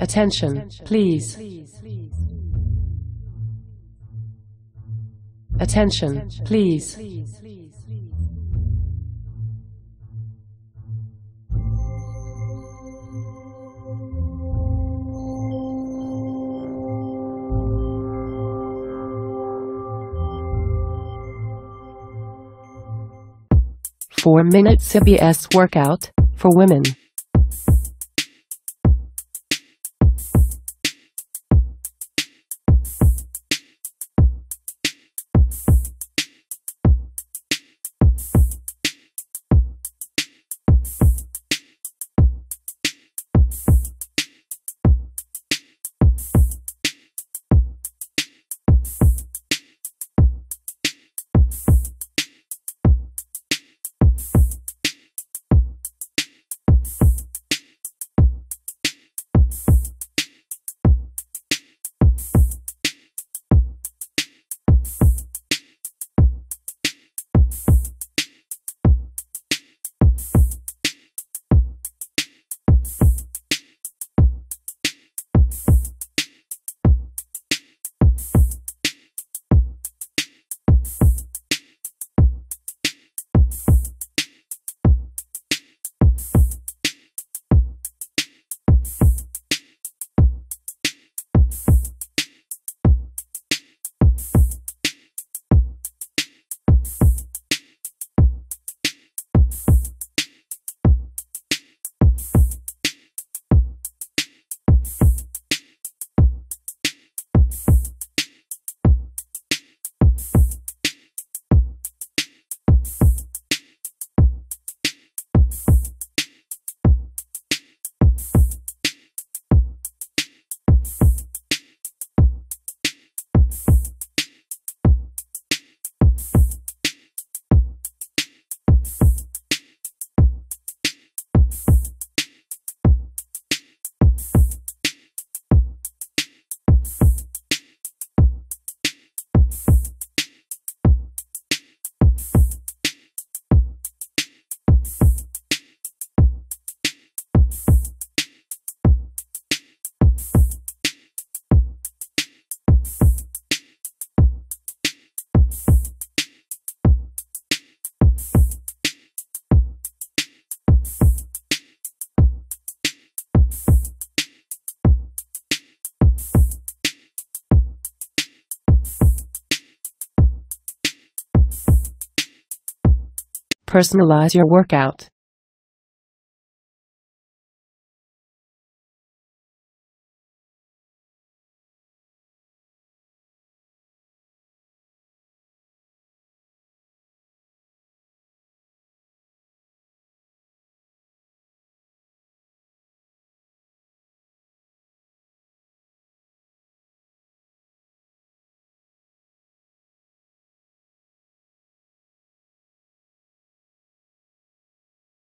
Attention, please. Attention, please. Four minute CBS workout for women. Personalize your workout.